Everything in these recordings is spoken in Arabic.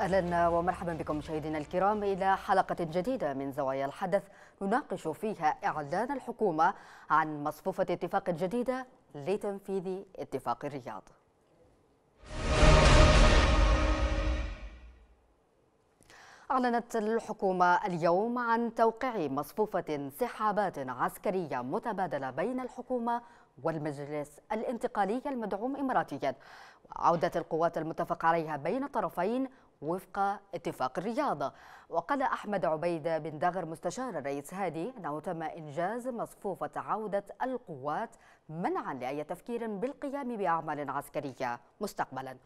أهلا ومرحبا بكم مشاهدينا الكرام إلى حلقة جديدة من زوايا الحدث نناقش فيها إعلان الحكومة عن مصفوفة اتفاق جديدة لتنفيذ اتفاق الرياض. أعلنت الحكومة اليوم عن توقيع مصفوفة انسحابات عسكرية متبادلة بين الحكومة والمجلس الانتقالي المدعوم إماراتيا وعودة القوات المتفق عليها بين الطرفين وفق اتفاق الرياض. وقال أحمد عبيد بن دغر مستشار الرئيس هادي أنه تم إنجاز مصفوفة عودة القوات منعا لأي تفكير بالقيام بأعمال عسكرية مستقبلا.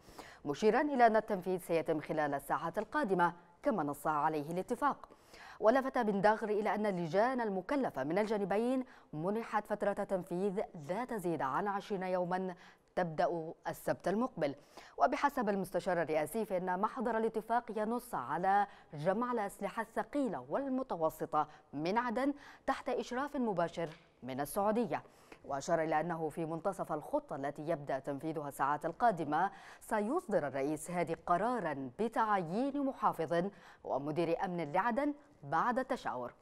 مشيرا إلى أن التنفيذ سيتم خلال الساعات القادمة كما نص عليه الاتفاق. ولفت بن دغر إلى أن اللجان المكلفة من الجانبين منحت فترة تنفيذ لا تزيد عن عشرين يوما تبدأ السبت المقبل. وبحسب المستشار الرئاسي فإن محضر الاتفاق ينص على جمع الأسلحة الثقيلة والمتوسطة من عدن تحت إشراف مباشر من السعودية. وأشار إلى أنه في منتصف الخطة التي يبدأ تنفيذها الساعات القادمة سيصدر الرئيس هادي قرارا بتعيين محافظ ومدير أمن لعدن بعد التشاور.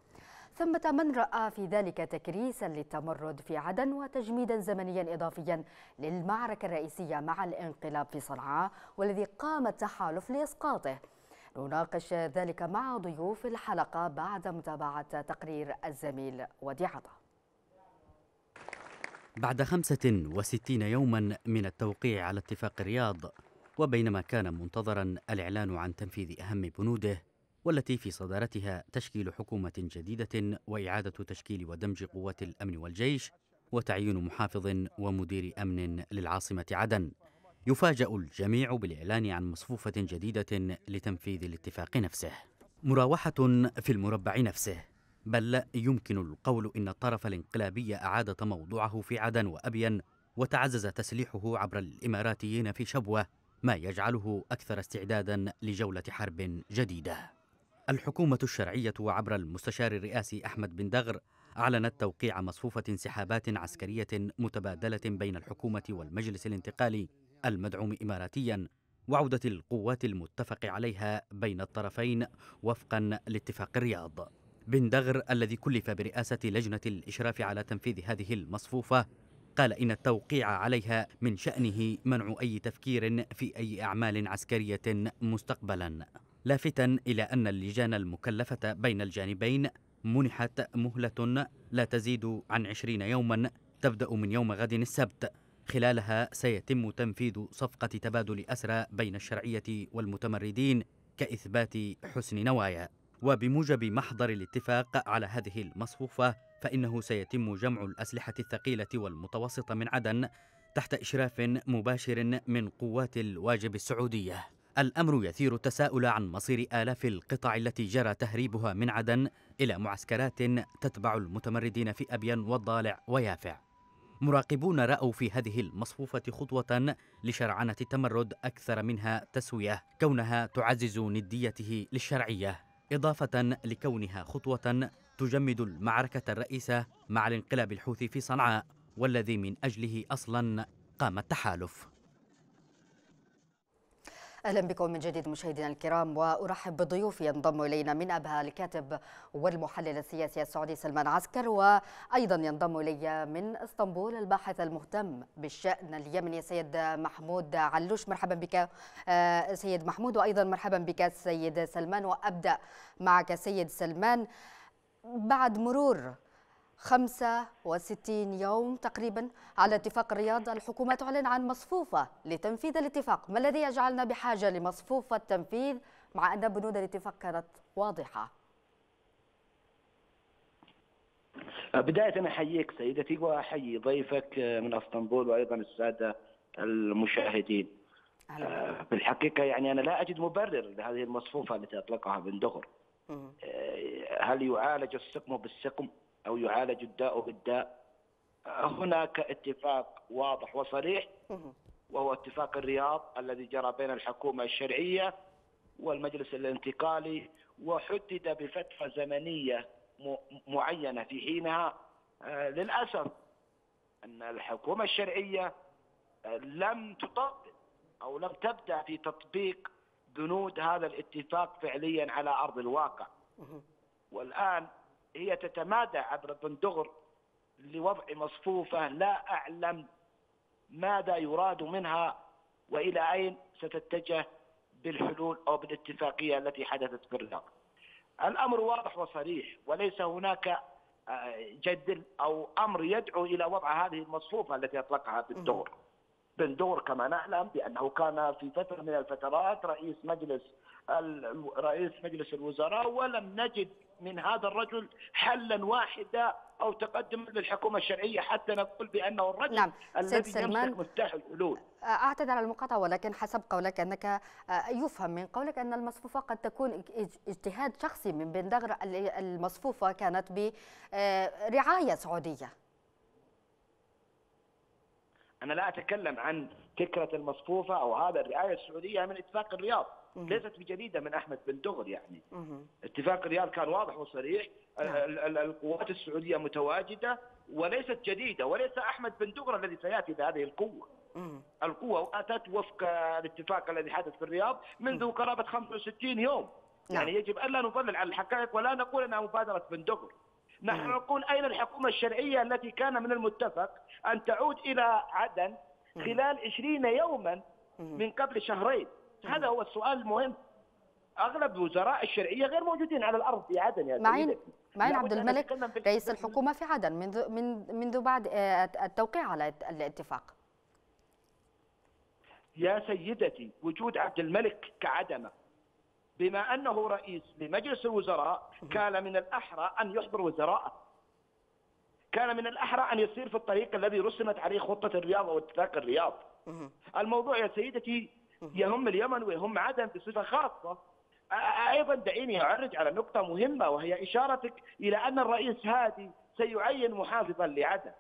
ثمة من رأى في ذلك تكريسا للتمرد في عدن وتجميدا زمنيا إضافيا للمعركة الرئيسية مع الانقلاب في صنعاء والذي قام التحالف لإسقاطه. نناقش ذلك مع ضيوف الحلقة بعد متابعة تقرير الزميل ودي عطا. بعد خمسة وستين يوما من التوقيع على اتفاق الرياض وبينما كان منتظرا الإعلان عن تنفيذ أهم بنوده والتي في صدارتها تشكيل حكومة جديدة وإعادة تشكيل ودمج قوات الأمن والجيش وتعيين محافظ ومدير أمن للعاصمة عدن. يفاجأ الجميع بالإعلان عن مصفوفة جديدة لتنفيذ الاتفاق نفسه. مراوحة في المربع نفسه. بل يمكن القول إن الطرف الانقلابي أعاد تموضعه في عدن وأبين وتعزز تسليحه عبر الإماراتيين في شبوة ما يجعله أكثر استعدادا لجولة حرب جديدة. الحكومة الشرعية وعبر المستشار الرئاسي أحمد بن دغر أعلنت توقيع مصفوفة انسحابات عسكرية متبادلة بين الحكومة والمجلس الانتقالي المدعوم إماراتيا وعودة القوات المتفق عليها بين الطرفين وفقا لاتفاق الرياض. بن دغر الذي كلف برئاسة لجنة الإشراف على تنفيذ هذه المصفوفة قال إن التوقيع عليها من شأنه منع أي تفكير في أي أعمال عسكرية مستقبلا. لافتا إلى أن اللجان المكلفة بين الجانبين منحت مهلة لا تزيد عن عشرين يوما تبدأ من يوم غد السبت. خلالها سيتم تنفيذ صفقة تبادل أسرى بين الشرعية والمتمردين كإثبات حسن نوايا. وبموجب محضر الاتفاق على هذه المصفوفة فإنه سيتم جمع الأسلحة الثقيلة والمتوسطة من عدن تحت إشراف مباشر من قوات الواجب السعودية. الأمر يثير التساؤل عن مصير آلاف القطع التي جرى تهريبها من عدن إلى معسكرات تتبع المتمردين في أبين والضالع ويافع. مراقبون رأوا في هذه المصفوفة خطوة لشرعنة التمرد أكثر منها تسوية كونها تعزز نديته للشرعية إضافة لكونها خطوة تجمد المعركة الرئيسة مع الانقلاب الحوثي في صنعاء والذي من أجله أصلا قام التحالف. أهلا بكم من جديد مشاهدينا الكرام وأرحب بضيوفي ينضم إلينا من أبها الكاتب والمحلل السياسي السعودي سلمان عسكر وأيضا ينضم إلي من إسطنبول الباحث المهتم بالشأن اليمني سيد محمود علوش. مرحبا بك سيد محمود وأيضا مرحبا بك سيد سلمان. وأبدأ معك سيد سلمان. بعد مرور 65 يوم تقريبا على اتفاق الرياض الحكومة تعلن عن مصفوفة لتنفيذ الاتفاق. ما الذي يجعلنا بحاجة لمصفوفة تنفيذ مع أن بنود الاتفاق كانت واضحة؟ بداية أحييك سيدتي وأحيي ضيفك من أسطنبول وأيضا السادة المشاهدين. أهلا. بالحقيقة يعني أنا لا أجد مبرر لهذه المصفوفة التي أطلقها بن دغر. هل يعالج السقم بالسقم؟ أو يعالج الداء بالداء. هناك اتفاق واضح وصريح وهو اتفاق الرياض الذي جرى بين الحكومة الشرعية والمجلس الانتقالي وحدد بفترة زمنية معينة في حينها. للأسف أن الحكومة الشرعية لم تطبق أو لم تبدأ في تطبيق بنود هذا الاتفاق فعليا على أرض الواقع. والآن هي تتمادى عبر بندغر لوضع مصفوفة لا أعلم ماذا يراد منها وإلى أين ستتجه بالحلول أو بالاتفاقية التي حدثت في الرياض. الأمر واضح وصريح وليس هناك آه، جدل أو أمر يدعو إلى وضع هذه المصفوفة التي أطلقها بالدور. بن دور كما نعلم بأنه كان في فترة من الفترات رئيس مجلس رئيس مجلس الوزراء ولم نجد من هذا الرجل حلا واحدا أو تقدم للحكومة الشرعية حتى نقول بأنه الرجل نعم. الذي يمسك مفتاح الحلول. أعتذر على المقاطعة ولكن حسب قولك أنك يفهم من قولك أن المصفوفة قد تكون اجتهاد شخصي من بن دغر المصفوفة كانت برعايه سعودية. أنا لا أتكلم عن فكرة المصفوفة أو هذا الرعاية السعودية من إتفاق الرياض ليست بجديدة من أحمد بن دغر يعني. اتفاق الرياض كان واضح وصريح. نعم. القوات السعودية متواجدة وليست جديدة وليس أحمد بن دغر الذي سيأتي بهذه القوة. القوة أتت وفق الاتفاق الذي حدث في الرياض منذ قرابة 65 يوم. نعم. يعني يجب الا نضلل على الحقائق ولا نقول أنها مبادرة بن دغر نحن نقول أين الحكومة الشرعية التي كان من المتفق أن تعود إلى عدن خلال 20 يوما من قبل شهرين؟ هذا هو السؤال المهم. أغلب وزراء الشرعية غير موجودين على الأرض في عدن يا معين معين عبد الملك رئيس الحكومة في عدن منذ من منذ بعد آه، التوقيع على الاتفاق. يا سيدتي وجود عبد الملك كعدمه بما أنه رئيس لمجلس الوزراء كان من الأحرى أن يحضر وزراءه. كان من الأحرى أن يسير في الطريق الذي رسمت عليه خطة الرياض أو اتفاق الرياض. الموضوع يا سيدتي يهم اليمن ويهم عدن بصفة خاصة. أيضا دعيني أعرج على نقطة مهمة وهي إشارتك إلى أن الرئيس هادي سيعين محافظا لعدن.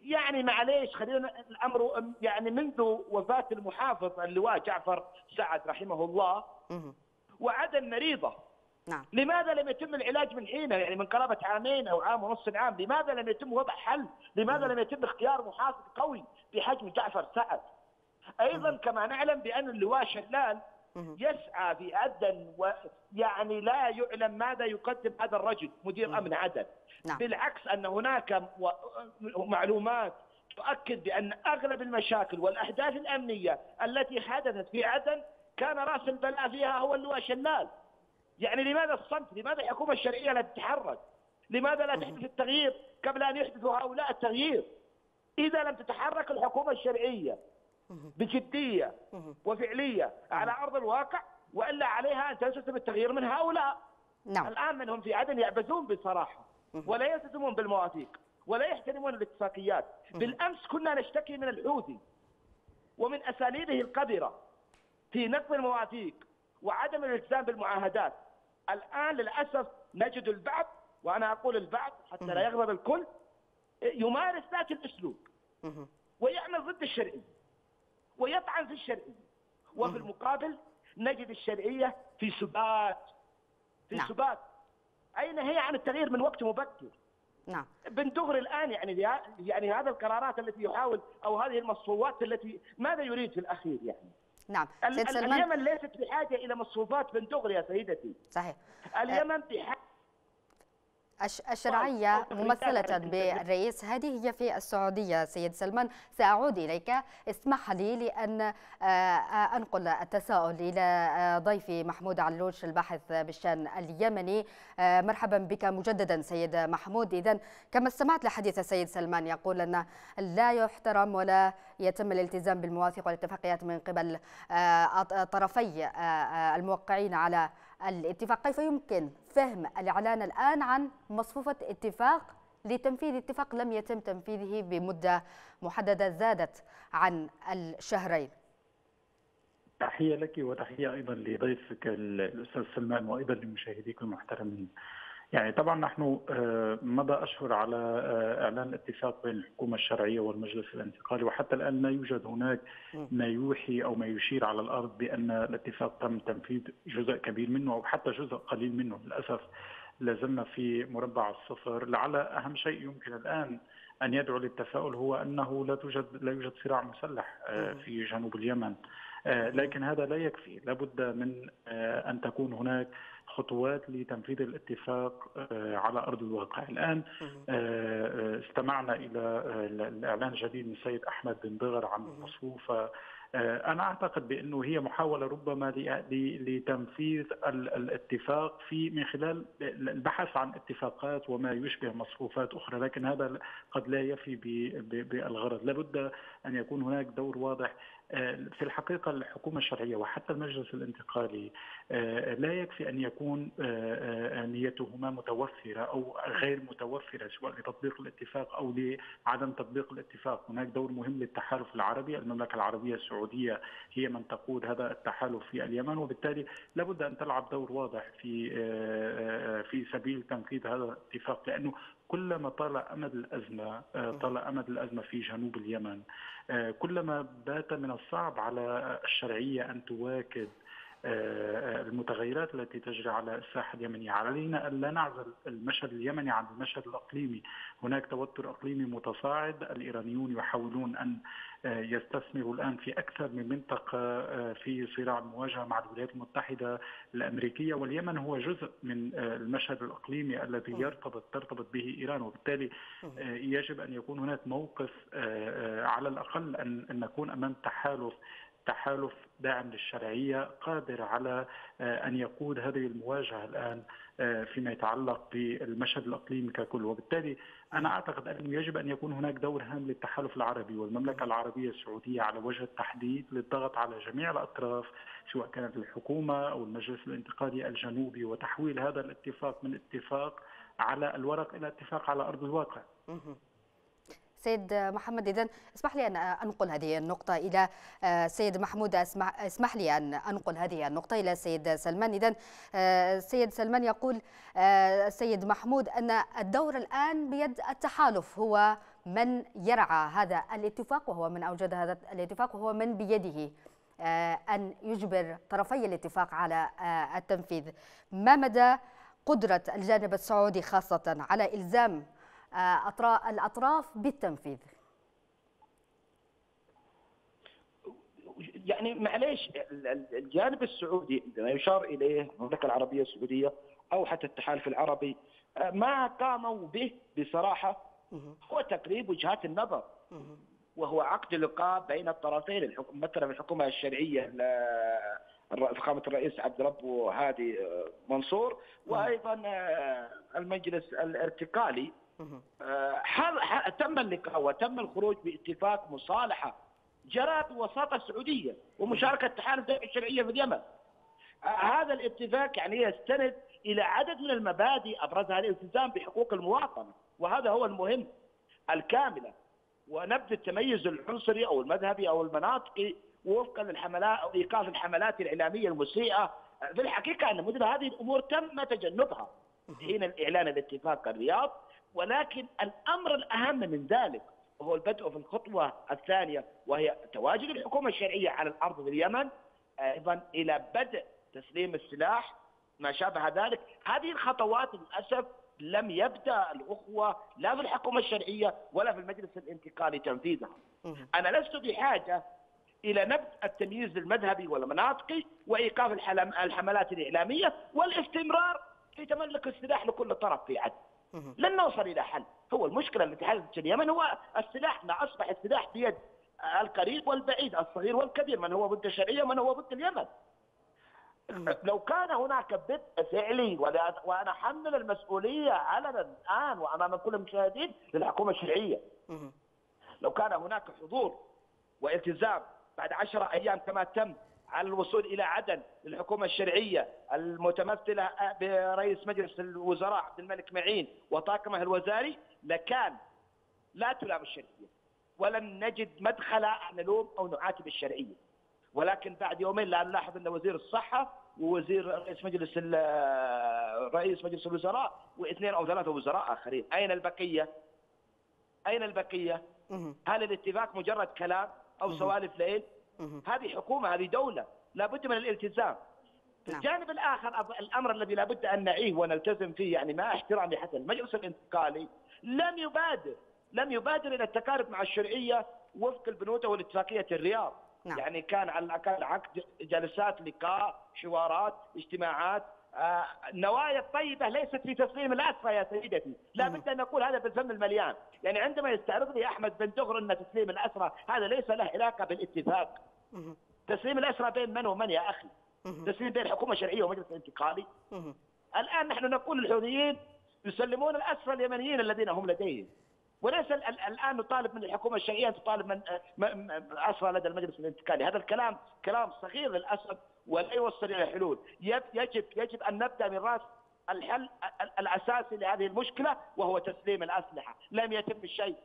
يعني معليش خلينا الأمر يعني منذ وفاة المحافظ اللواء جعفر سعد رحمه الله وعدن مريضة. نعم. لماذا لم يتم العلاج من حينه؟ يعني من قرابة عامين أو عام ونص عام. لماذا لم يتم وضع حل؟ لماذا لم يتم اختيار محافظ قوي بحجم جعفر سعد؟ أيضا كما نعلم بأن اللواء شلال يسعى في عدن ويعني لا يعلم ماذا يقدم هذا الرجل مدير أمن عدن نعم. بالعكس أن هناك معلومات تؤكد بأن أغلب المشاكل والأحداث الأمنية التي حدثت في عدن كان رأس البلاء فيها هو اللواء شلال. يعني لماذا الصمت؟ لماذا الحكومة الشرعية لا تتحرك؟ لماذا لا تحدث التغيير قبل أن يحدثوا هؤلاء التغيير؟ إذا لم تتحرك الحكومة الشرعية بجدية وفعلية على أرض الواقع وإلا عليها أن تلتزم التغيير من هؤلاء. نعم. الآن منهم في عدن يعبثون بصراحة ولا يلتزمون بالمواثيق ولا يحترمون الاتفاقيات. بالأمس كنا نشتكي من الحوثي ومن أساليبه القذرة في نقض المواثيق وعدم الالتزام بالمعاهدات. الآن للأسف نجد البعض وأنا أقول البعض حتى لا يغضب الكل يمارس ذات الأسلوب ويعمل ضد الشرعية. ويطعن في الشرعية. وفي المقابل نجد الشرعية في سبات. في نعم. سبات. أين هي عن التغيير من وقت مبكر؟ نعم. بن دغري الآن يعني يعني هذه القرارات التي يحاول أو هذه المصفوفات التي ماذا يريد في الأخير يعني؟ نعم. اليمن ليست بحاجة إلى مصفوفات بن دغري يا سيدتي. صحيح. اليمن بحاجة الشرعية ممثلة بالرئيس هذه هي في السعودية. سيد سلمان سأعود إليك. اسمح لي لأن آه، آه، أنقل التساؤل إلى آه، ضيفي محمود علوش الباحث بالشأن اليمني. مرحبا بك مجددا سيد محمود. إذا كما استمعت لحديث السيد سلمان يقول أن لا يحترم ولا يتم الالتزام بالمواثيق والاتفاقيات من قبل طرفي الموقعين على الاتفاق كيف يمكن فهم الإعلان الآن عن مصفوفة اتفاق لتنفيذ اتفاق لم يتم تنفيذه بمدة محددة زادت عن الشهرين؟ تحية لك وتحية أيضا لضيفك الأستاذ سلمان وأيضا لمشاهديك المحترمين. يعني طبعا نحن آه، مضى أشهر على آه، إعلان الاتفاق بين الحكومة الشرعية والمجلس الانتقالي وحتى الآن لا يوجد هناك ما يوحي أو ما يشير على الأرض بأن الاتفاق تم تنفيذ جزء كبير منه أو حتى جزء قليل منه. للأسف لازلنا في مربع الصفر. لعل أهم شيء يمكن الآن أن يدعو للتفاؤل هو أنه لا توجد لا يوجد صراع مسلح في جنوب اليمن. لكن هذا لا يكفي. لابد من أن تكون هناك خطوات لتنفيذ الاتفاق على أرض الواقع. الآن استمعنا إلى الإعلان الجديد من السيد أحمد بن دغر عن المصفوفه آه، أنا أعتقد بأنه هي محاولة ربما لتنفيذ الاتفاق في من خلال البحث عن اتفاقات وما يشبه مصفوفات أخرى لكن هذا قد لا يفي بالغرض. لابد أن يكون هناك دور واضح في الحقيقة الحكومة الشرعية وحتى المجلس الانتقالي آه، لا يكفي أن يكون آه، آه، نيتهما متوفرة أو غير متوفرة سواء لتطبيق الاتفاق أو لعدم تطبيق الاتفاق. هناك دور مهم للتحالف العربي. المملكة العربية السعودية هي من تقود هذا التحالف في اليمن وبالتالي لابد أن تلعب دور واضح في في سبيل تنفيذ هذا الاتفاق لأنه كلما طال أمد الأزمة طال أمد الأزمة في جنوب اليمن كلما بات من الصعب على الشرعية أن تواكب آه، المتغيرات التي تجري على الساحة اليمنية، علينا أن لا نعزل المشهد اليمني عن المشهد الإقليمي، هناك توتر إقليمي متصاعد، الإيرانيون يحاولون أن آه، يستثمروا الآن في أكثر من منطقة آه، في صراع المواجهه مع الولايات المتحدة الأمريكية، واليمن هو جزء من المشهد الإقليمي الذي يرتبط ترتبط به إيران، وبالتالي يجب أن يكون هناك موقف على الأقل أن نكون أمام تحالف تحالف داعم للشرعية قادر على آه، أن يقود هذه المواجهة الآن آه، فيما يتعلق بالمشهد الأقليمي ككل وبالتالي أنا أعتقد أنه يجب أن يكون هناك دور هام للتحالف العربي والمملكة العربية السعودية على وجه التحديد للضغط على جميع الأطراف سواء كانت الحكومة أو المجلس الانتقالي الجنوبي وتحويل هذا الاتفاق من اتفاق على الورق إلى اتفاق على أرض الواقع. سيد محمد. إذا اسمح لي أن أنقل هذه النقطة إلى آه، سيد محمود. اسمح, لي أن أنقل هذه النقطة إلى سيد سلمان. إذا آه، سيد سلمان يقول آه، سيد محمود أن الدور الآن بيد التحالف هو من يرعى هذا الاتفاق وهو من أوجد هذا الاتفاق وهو من بيده أن يجبر طرفي الاتفاق على التنفيذ. ما مدى قدرة الجانب السعودي خاصة على إلزام الأطراف بالتنفيذ. يعني معليش الجانب السعودي عندما يشار إليه المملكة العربية السعودية أو حتى التحالف العربي ما قاموا به بصراحة هو تقريب وجهات النظر. وهو عقد لقاء بين الطرفين مثلا الحكومة الشرعية فخامة الرئيس عبد رب وهادي منصور وأيضا المجلس الارتقالي آه، تم اللقاء وتم الخروج باتفاق مصالحة. جرى بوساطه سعودية ومشاركة تحالف الدفع الشرعية في اليمن. آه، هذا الاتفاق يعني يستند إلى عدد من المبادئ أبرزها الالتزام بحقوق المواطنة وهذا هو المهم الكامله ونبذ التميز العنصري أو المذهبي أو المناطقي وفقا للحملات أو إيقاف الحملات الإعلامية المسيئة. في الحقيقة أن مثل هذه الأمور تم تجنبها حين الإعلان الاتفاق الرياض. ولكن الأمر الأهم من ذلك وهو البدء في الخطوة الثانية وهي تواجد الحكومة الشرعية على الأرض في اليمن أيضا إلى بدء تسليم السلاح ما شابه ذلك هذه الخطوات للأسف لم يبدأ الأخوة لا في الحكومة الشرعية ولا في المجلس الانتقالي تنفيذها. أنا لست بحاجة إلى نبذ التمييز المذهبي والمناطقي وإيقاف الحملات الإعلامية والاستمرار في تملك السلاح لكل طرف في عدل. لن نوصل إلى حل. هو المشكلة التي حدثت في اليمن هو السلاح ما أصبح السلاح بيد القريب والبعيد الصغير والكبير من هو ضد الشرعية ومن هو ضد اليمن. لو كان هناك بدء فعلي وأنا أحمل المسؤولية علنا الآن وأمام كل المشاهدين للحكومة الشرعية. لو كان هناك حضور والتزام بعد عشرة أيام كما تم على الوصول إلى عدن للحكومة الشرعية المتمثلة برئيس مجلس الوزراء عبد الملك معين وطاقمه الوزاري لكان لا تلام الشرعية ولن نجد مدخلا نلوم أو نعاتب الشرعية ولكن بعد يومين لا نلاحظ إن وزير الصحة ووزير رئيس مجلس رئيس مجلس الوزراء واثنين أو ثلاثة وزراء آخرين، أين البقية؟ أين البقية؟ هل الاتفاق مجرد كلام أو سوالف ليل؟ هذه حكومة هذه دولة لابد من الالتزام في نعم. الجانب الآخر الأمر الذي لابد أن نعيه ونلتزم فيه يعني مع احترامي حتى المجلس الانتقالي لم يبادر لم يبادر إلى التقارب مع الشرعية وفق البنود والاتفاقية الرياض نعم. يعني كان على الأقل عقد جلسات لقاء حوارات اجتماعات النوايا الطيبة ليست في تسليم الاسرى يا سيدتي، لا بد أن نقول هذا بالفم المليان، يعني عندما يستعرض لي أحمد بن دغر أن تسليم الاسرى هذا ليس له علاقة بالاتفاق. تسليم الاسرى بين من ومن يا أخي؟ تسليم بين حكومة شرعية ومجلس انتقالي. الآن نحن نقول للحوثيين يسلمون الاسرى اليمنيين الذين هم لديهم. وليس الآن نطالب من الحكومة الشرعية أن تطالب من اسرى لدى المجلس الانتقالي، هذا الكلام كلام صغير للأسف ولا يوصل إلى حلول، يجب يجب أن نبدأ من رأس الحل الأساسي لهذه المشكلة وهو تسليم الأسلحة، لم يتم الشيء.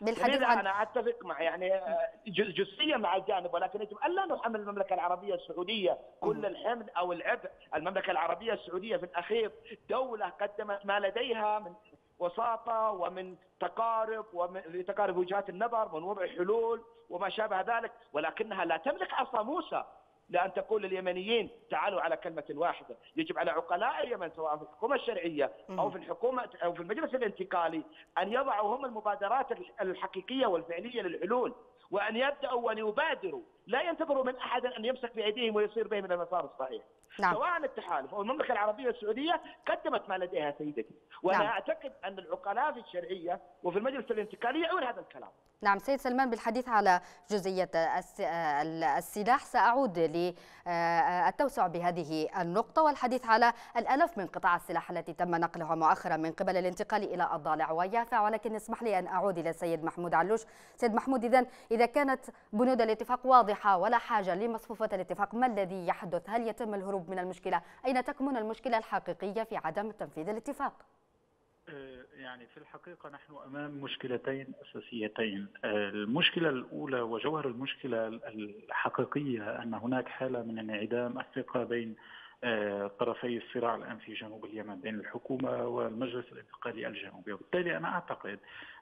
بالحديث عن أنا أتفق مع يعني جزئيا مع الجانب ولكن يجب الا نحمل المملكة العربية السعودية كل الحمل أو العبء، المملكة العربية السعودية في الأخير دولة قدمت ما لديها من وساطة ومن تقارب ومن لتقارب وجهات النظر من وضع حلول وما شابه ذلك ولكنها لا تملك عصا موسى. لأن تقول لليمنيين تعالوا على كلمة واحدة يجب على عقلاء اليمن سواء في الحكومة الشرعية أو في الحكومة أو في المجلس الانتقالي أن يضعوا هم المبادرات الحقيقية والفعلية للحلول وأن يبدأوا وأن يبادروا لا ينتظروا من أحد أن يمسك بأيديهم ويصير بهم من المسار الصحيح. نعم. سواء التحالف أو المملكة العربية السعودية قدمت ما لديها سيدتي. وأنا نعم. أعتقد أن العقلاء في الشرعية وفي المجلس الانتقالي يعون هذا الكلام. نعم سيد سلمان بالحديث على جزئية السلاح سأعود للتوسع بهذه النقطة والحديث على الألف من قطاع السلاح التي تم نقلها مؤخرا من قبل الانتقال إلى الضالع. ويافع ولكن اسمح لي أن أعود إلى السيد محمود علوش. سيد محمود إذا إذا كانت بنود الاتفاق واضحة ولا حاجة لمصفوفة الاتفاق. ما الذي يحدث؟ هل يتم الهروب من المشكلة؟ أين تكمن المشكلة الحقيقية في عدم تنفيذ الاتفاق؟ آه، يعني في الحقيقة نحن أمام مشكلتين أساسيتين. آه، المشكلة الأولى وجوهر المشكلة الحقيقية أن هناك حالة من انعدام الثقة بين آه، طرفي الصراع الآن في جنوب اليمن بين الحكومة والمجلس الانتقالي الجنوبي. وبالتالي أنا أعتقد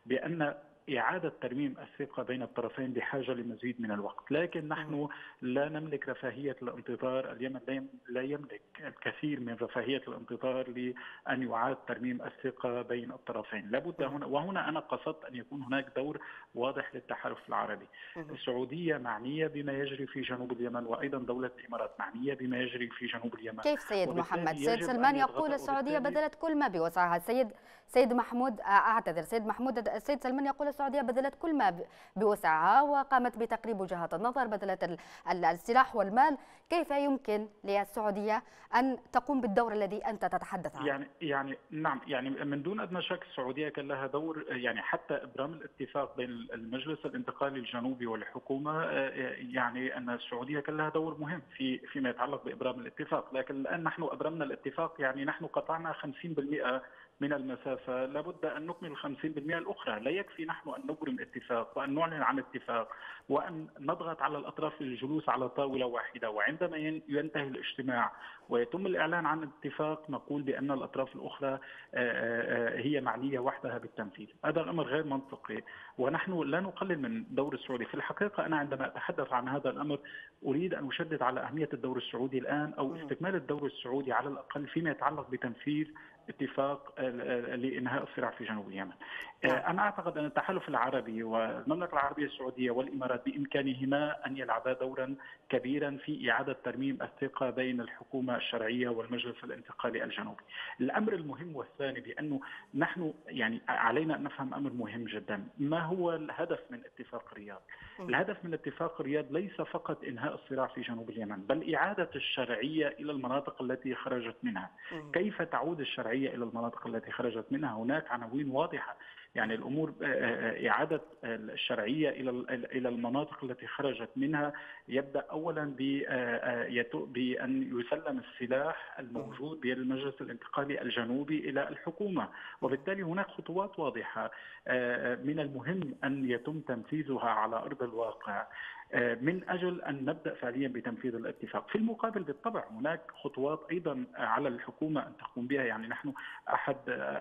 بأن إعادة ترميم الثقة بين الطرفين بحاجة لمزيد من الوقت. لكن نحن لا نملك رفاهية الانتظار. اليمن لا يملك الكثير من رفاهية الانتظار لأن يعاد ترميم الثقة بين الطرفين. لابد هنا وهنا أنا قصدت أن يكون هناك دور واضح للتحالف العربي. السعودية معنية بما يجري في جنوب اليمن وأيضا دولة الإمارات معنية بما يجري في جنوب اليمن. كيف سيد محمد؟ سيد سلمان يقول السعودية بذلت كل ما بوسعها. سيد سيد محمود أعتذر. سيد محمود السيد سلمان يقول السعودية بذلت كل ما بوسعها وقامت بتقريب وجهات النظر بذلت السلاح والمال. كيف يمكن للسعودية أن تقوم بالدور الذي أنت تتحدث عنه؟ يعني يعني نعم يعني من دون أدنى شك السعودية كان لها دور يعني حتى إبرام الاتفاق بين المجلس الانتقالي الجنوبي والحكومة يعني أن السعودية كان لها دور مهم في فيما يتعلق بإبرام الاتفاق. لكن الآن نحن أبرمنا الاتفاق يعني نحن قطعنا 50% من المسافة لابد أن نكمل 50% الأخرى. لا يكفي نحن أن نبرم اتفاق وأن نعلن عن اتفاق وأن نضغط على الأطراف للجلوس على طاولة واحدة. وعندما ينتهي الاجتماع ويتم الإعلان عن اتفاق نقول بأن الأطراف الأخرى آه، آه، هي معنية وحدها بالتنفيذ. هذا الأمر غير منطقي. ونحن لا نقلل من دور السعودي. في الحقيقة أنا عندما أتحدث عن هذا الأمر أريد أن أشدد على أهمية الدور السعودي الآن أو استكمال الدور السعودي على الأقل فيما يتعلق بتنفيذ اتفاق لإنهاء الصراع في جنوب اليمن. نعم. أنا أعتقد أن التحالف العربي والمملكة العربية السعودية والإمارات بإمكانهما أن يلعبا دورا كبيرا في إعادة ترميم الثقة بين الحكومة الشرعية والمجلس الانتقالي الجنوبي. الأمر المهم والثاني بأنه نحن يعني علينا أن نفهم أمر مهم جدا، ما هو الهدف من اتفاق الرياض؟ الهدف من اتفاق الرياض ليس فقط إنهاء الصراع في جنوب اليمن، بل إعادة الشرعية إلى المناطق التي خرجت منها. كيف تعود الشرعية إلى المناطق التي خرجت منها؟ هناك عناوين واضحة. يعني الأمور آه، آه، إعادة الشرعية إلى إلى المناطق التي خرجت منها يبدأ اولا آه، بأن يسلم السلاح الموجود بيد المجلس الانتقالي الجنوبي إلى الحكومة. وبالتالي هناك خطوات واضحة من المهم أن يتم تنفيذها على أرض الواقع. من أجل أن نبدأ فعليا بتنفيذ الاتفاق، في المقابل بالطبع هناك خطوات أيضا على الحكومة أن تقوم بها، يعني نحن أحد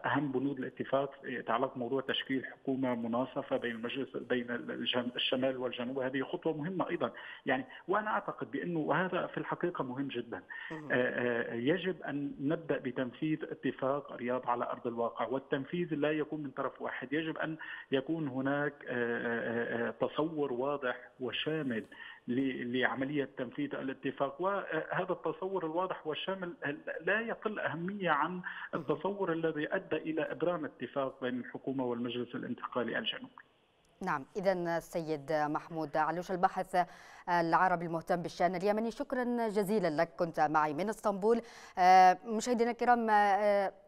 أهم بنود الاتفاق يتعلق بموضوع تشكيل حكومة مناصفة بين المجلس بين الشمال والجنوب، هذه خطوة مهمة أيضا، يعني وأنا أعتقد بأنه وهذا في الحقيقة مهم جدا. يجب أن نبدأ بتنفيذ اتفاق رياض على أرض الواقع، والتنفيذ لا يكون من طرف واحد، يجب أن يكون هناك تصور واضح وشامل لعملية تنفيذ الاتفاق. وهذا التصور الواضح والشامل لا يقل أهمية عن التصور الذي أدى إلى إبرام اتفاق بين الحكومة والمجلس الانتقالي الجنوبي. نعم. إذا السيد محمود علوش الباحث العربي المهتم بالشأن اليمني شكرا جزيلا لك. كنت معي من إسطنبول. مشاهدينا الكرام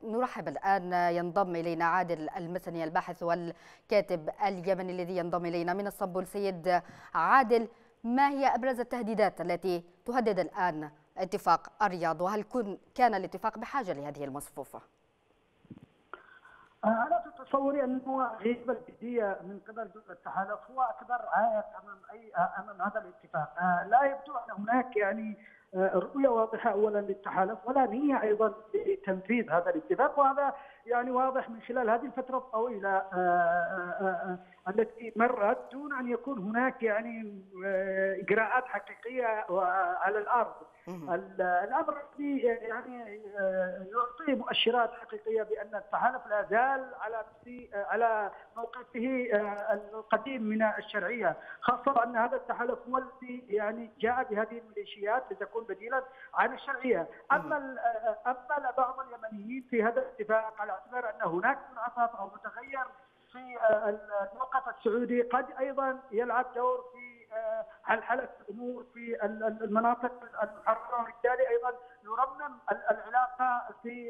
نرحب الآن. ينضم إلينا عادل المسني الباحث والكاتب اليمني الذي ينضم إلينا من إسطنبول. سيد عادل ما هي أبرز التهديدات التي تهدد الآن اتفاق الرياض؟ وهل كان الاتفاق بحاجة لهذه المصفوفة؟ في تصوري أنه غياب الجديه من قبل دول التحالف. هو أكبر عائق أمام اي أمام هذا الاتفاق، لا يبدو أن هناك يعني رؤية واضحة اولا للتحالف ولا نية أيضا لتنفيذ هذا الاتفاق وهذا يعني واضح من خلال هذه الفترة الطويلة التي مرت دون أن يكون هناك يعني إجراءات حقيقية على الأرض. الأمر الذي يعني يعطي مؤشرات حقيقية بأن التحالف لا زال على على موقفه القديم من الشرعية، خاصة أن هذا التحالف هو الذي يعني جاء بهذه الميليشيات لتكون بديلا عن الشرعية، أما أما بعض اليمنيين في هذا الاتفاق على اعتبار أن هناك منعطف أو متغير في الموقف السعودي قد أيضا يلعب دور في حلحله الأمور في المناطق المحررة. وبالتالي أيضا يرمم العلاقة في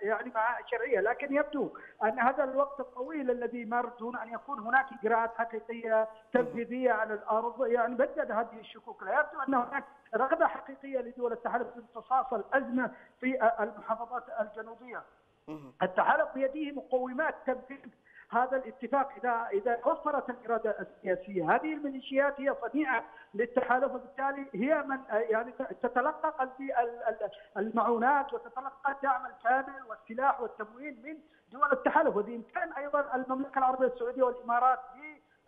يعني مع الشرعية، لكن يبدو أن هذا الوقت الطويل الذي مر دون أن يكون هناك إجراءات حقيقية تنفيذية على الأرض يعني بدد هذه الشكوك، لا يبدو أن هناك رغبة حقيقية لدول التحالف في امتصاص الأزمة في المحافظات الجنوبيه. التحالف بيده مقومات تنفيذ هذا الاتفاق إذا إذا وفرت الإرادة السياسية، هذه الميليشيات هي صنيعة للتحالف وبالتالي هي من يعني تتلقى المعونات وتتلقى الدعم الكامل والسلاح والتموين من دول التحالف وبامكان أيضا المملكة العربية السعودية والإمارات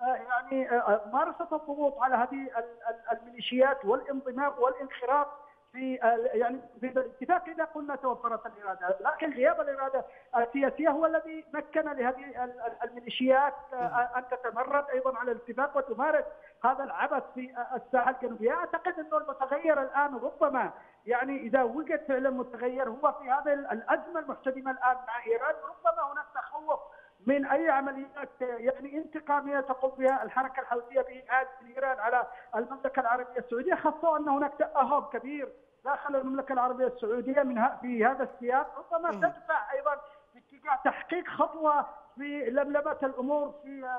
يعني ممارسة الضغوط على هذه الميليشيات والانضمام والانخراط في يعني في الاتفاق إذا قلنا توفرت الإرادة، لكن غياب الإرادة السياسية هو الذي مكن لهذه الميليشيات أن تتمرد أيضا على الاتفاق وتمارس هذا العبث في الساحة الجنوبية، أعتقد إنه المتغير الآن ربما يعني إذا وجد فعلا متغير هو في هذه الأزمة المحتدمة الآن مع إيران. ربما هناك تخوف من أي عمليات يعني انتقامية تقوم بها الحركة الحوثية بإيعاد ايران على المملكة العربية السعودية خاصة أن هناك تأهب كبير داخل المملكة العربية السعودية من في هذا السياق ربما تدفع أيضا باتجاه تحقيق خطوة في لملمة الأمور في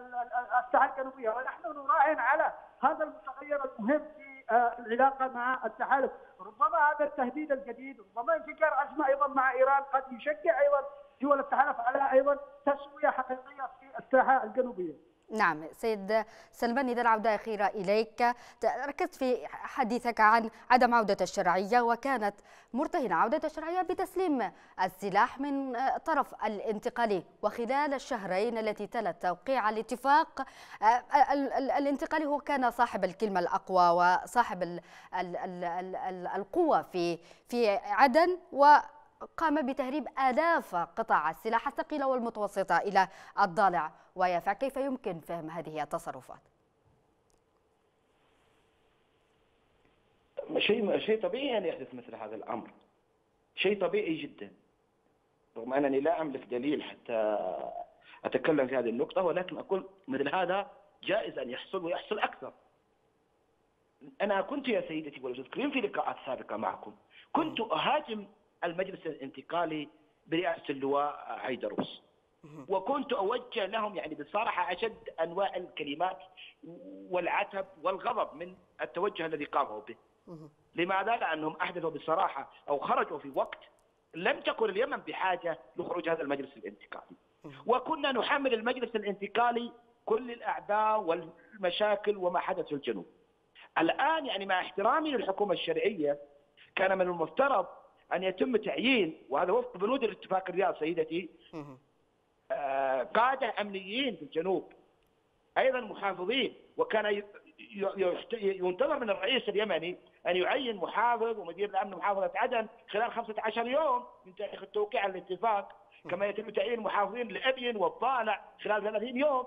الساحة الجنوبية. ونحن نراهن على هذا المتغير المهم في العلاقة مع التحالف. ربما هذا التهديد الجديد ربما انفجار ازمه أيضا مع إيران قد يشجع أيضا دول التحالف على أيضا تسوية حقيقية في الساحة الجنوبية. نعم سيد سلمان إذا العودة أخيرة إليك. ركزت في حديثك عن عدم عودة الشرعية وكانت مرتهنة عودة الشرعية بتسليم السلاح من طرف الانتقالي وخلال الشهرين التي تلت توقيع الاتفاق. الانتقالي هو كان صاحب الكلمة الأقوى وصاحب القوة في في عدن و قام بتهريب آلاف قطع السلاح الثقيلة والمتوسطة إلى الضالع ويافع كيف يمكن فهم هذه التصرفات؟ شيء شيء طبيعي أن يحدث مثل هذا الأمر. شيء طبيعي جدا. رغم أنني لا أملك دليل حتى أتكلم في هذه النقطة ولكن أقول مثل هذا جائز أن يحصل ويحصل أكثر. أنا كنت يا سيدتي وتذكرين في لقاءات سابقة معكم. كنت أهاجم المجلس الانتقالي برئاسة اللواء عيدروس وكنت أوجه لهم يعني بصراحة أشد أنواع الكلمات والعتب والغضب من التوجه الذي قاموا به. لماذا؟ لأنهم أحدثوا بصراحة أو خرجوا في وقت لم تكن اليمن بحاجة لخروج هذا المجلس الانتقالي. وكنا نحمل المجلس الانتقالي كل الأعداء والمشاكل وما حدث في الجنوب. الآن يعني مع احترامي للحكومة الشرعية كان من المفترض أن يتم تعيين وهذا وفق بنود الاتفاق الرياض سيدتي آه، قادة أمنيين في الجنوب أيضا محافظين وكان ينتظر من الرئيس اليمني أن يعين محافظ ومدير الأمن محافظة عدن خلال 15 يوم من تاريخ التوقيع على الاتفاق. كما يتم تعيين محافظين لأبين والضالع خلال 30 يوم.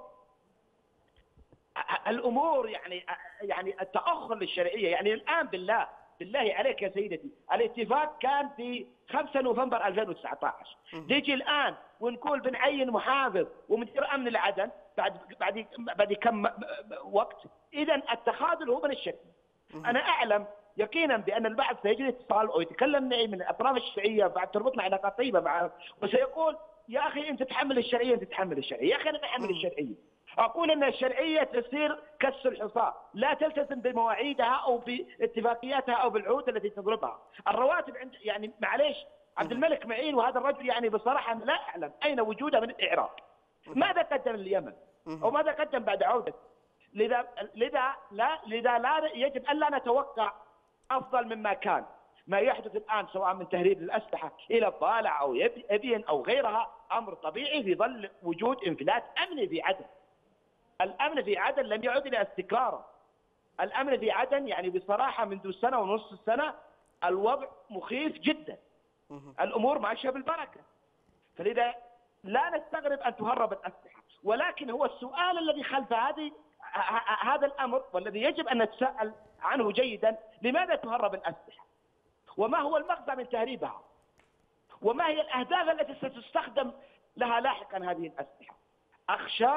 الأمور يعني يعني التأخر للشرعية يعني الآن بالله بالله عليك يا سيدتي. الاتفاق كان في 5 نوفمبر 2019 نيجي الآن ونقول بنعين محافظ ومدير أمن العدن بعد بعد بعد كم وقت. اذا التخاذل هو من الشرعيه أنا أعلم يقينا بأن البعض سيجري اتصال أو يتكلم معي من الأطراف الشرعية بعد تربطنا علاقات طيبه معه وسيقول يا أخي أنت تحمل الشرعية أنت تحمل الشرعية. يا أخي أنا أحمل الشرعية. أقول أن الشرعية تصير كس الحصى، لا تلتزم بمواعيدها أو باتفاقياتها أو بالعهود التي تضربها، الرواتب عند يعني معليش عبد الملك معين وهذا الرجل يعني بصراحة لا أعلم أين وجوده من الاعراب. ماذا قدم لليمن؟ أو ماذا قدم بعد عودته؟ لذا لذا لا لذا لا يجب الا نتوقع أفضل مما كان. ما يحدث الآن سواء من تهريب الأسلحة إلى الضالع أو ابين أو غيرها أمر طبيعي في ظل وجود انفلات أمني في عدن. الأمن في عدن لم يعد إلى استقراره. الأمن في عدن يعني بصراحة منذ سنة ونصف السنة الوضع مخيف جدا. الأمور ماشية بالبركة. فلذا لا نستغرب أن تهرب الأسلحة، ولكن هو السؤال الذي خلف هذه هذا الأمر والذي يجب أن نتساءل عنه جيدا، لماذا تهرب الأسلحة؟ وما هو المغزى من تهريبها؟ وما هي الأهداف التي ستستخدم لها لاحقا هذه الأسلحة؟ أخشى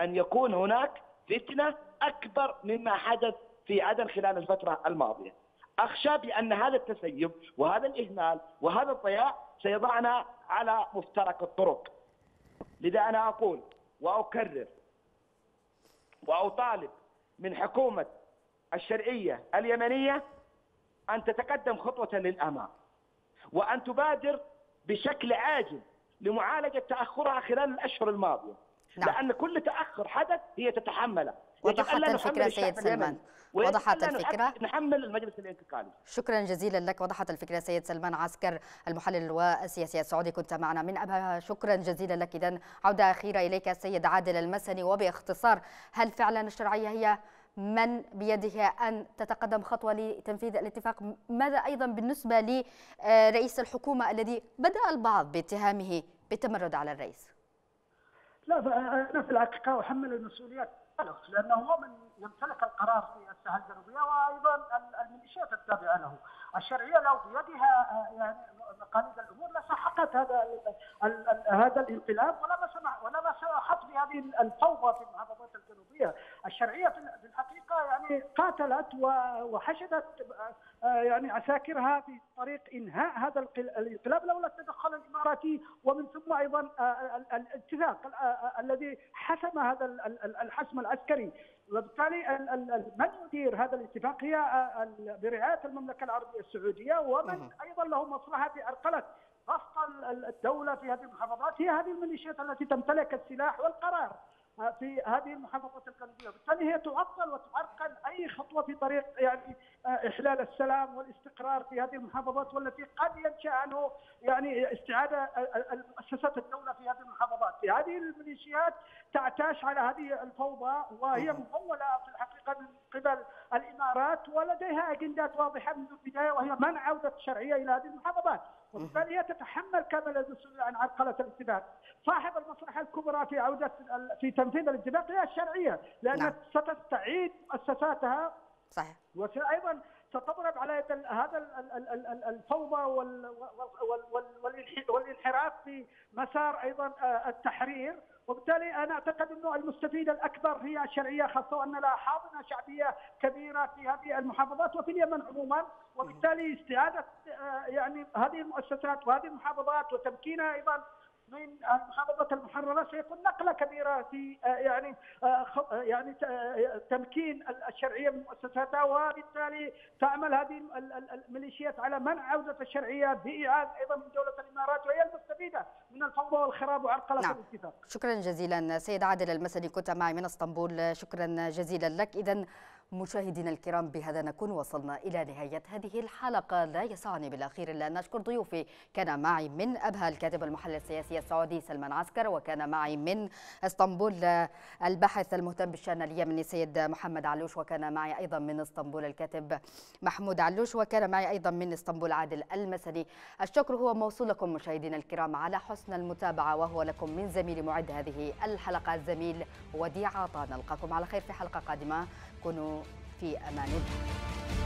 أن يكون هناك فتنة أكبر مما حدث في عدن خلال الفترة الماضية. أخشى بأن هذا التسيب وهذا الإهمال وهذا الضياع سيضعنا على مفترق الطرق. لذا أنا أقول وأكرر وأطالب من حكومة الشرعية اليمنية أن تتقدم خطوة للأمام وأن تبادر بشكل عاجل لمعالجة تأخرها خلال الأشهر الماضية. نعم. لأن كل تأخر حدث هي تتحمله. وضحت الفكرة سيد سلمان. وضحت الفكرة. نحمل المجلس الانتقالي. شكرا جزيلا لك. وضحت الفكرة سيد سلمان عسكر المحلل والسياسي السعودي. كنت معنا من أبها. شكرا جزيلا لك. إذا عودة أخيرة إليك السيد عادل المسني. وباختصار هل فعلا الشرعية هي من بيدها أن تتقدم خطوة لتنفيذ الاتفاق؟ ماذا أيضا بالنسبة لرئيس الحكومة الذي بدأ البعض باتهامه بالتمرد على الرئيس؟ لا أنا في الحقيقة احمل المسؤوليات لأنه هو من يمتلك القرار في الساحه الجنوبية وأيضا الميليشيات التابعة له. الشرعية لو بيدها يعني مقاليد الأمور لسحقت هذا هذا الانقلاب ولا ما سمح ولا ما سمحت بهذه الفوضى في المحافظات الجنوبية. الشرعية في الحقيقة يعني قاتلت وحشدت يعني عساكرها في طريق إنهاء هذا الانقلاب لولا التدخل الإماراتي ومن ثم أيضا الاتفاق الذي حسم هذا الحسم العسكري وبالتالي من يدير هذا الاتفاق هي برعاية المملكة العربية السعودية ومن أيضا له مصلحة في عرقله ضغط الدولة في هذه المحافظات هي هذه الميليشيات التي تمتلك السلاح والقرار. في هذه المحافظات القلبية، بالتالي هي تعطل وتعرقل أي خطوة في طريق يعني آه، إحلال السلام والاستقرار في هذه المحافظات والتي قد ينشأ عنه يعني استعادة مؤسسات الدولة في هذه المحافظات، هذه الميليشيات تعتاش على هذه الفوضى وهي ممولة في الحقيقة من قبل الإمارات ولديها أجندات واضحة منذ البداية وهي منع عودة الشرعيه إلى هذه المحافظات. وبالتالي هي تتحمل كامل المسؤوليه عن عرقله الاتفاق. صاحب المصلحة الكبرى في عودة في تنفيذ الاتفاق هي الشرعية لانها نعم. ستستعيد مؤسساتها صحيح وأيضا ستضرب على يد هذا الفوضى والانحراف في مسار أيضا آه، التحرير وبالتالي أنا أعتقد أنه المستفيد الأكبر هي الشرعية خاصة وان لها حاضنة شعبية كبيرة في هذه المحافظات وفي اليمن عموما. وبالتالي استعادة آه، يعني هذه المؤسسات وهذه المحافظات وتمكينها أيضا من المحافظة المحررة سيكون نقلة كبيرة في آه، يعني آه، يعني تمكين الشرعية من مؤسساتها. وبالتالي تعمل هذه الميليشيات على منع عودة الشرعية بإعادة أيضا من دولة الإمارات. المستفيدة من الفوضى والخراب وعرقلة نعم. الاتفاق. شكرا جزيلا سيد عادل المسني كنت معي من اسطنبول شكرا جزيلا لك إذا مشاهدينا الكرام بهذا نكون وصلنا إلى نهاية هذه الحلقة. لا يسعني بالأخير إلا أن أشكر ضيوفي. كان معي من أبها الكاتب المحلل السياسي السعودي سلمان عسكر وكان معي من إسطنبول الباحث المهتم بالشأن اليمني سيد محمد علوش وكان معي أيضا من إسطنبول الكاتب محمود علوش وكان معي أيضا من إسطنبول عادل المسني. الشكر هو موصول لكم مشاهدينا الكرام على حسن المتابعة وهو لكم من زميل معد هذه الحلقة الزميل وديع عطا نلقاكم على خير في حلقة قادمة. كونوا في أمان الله.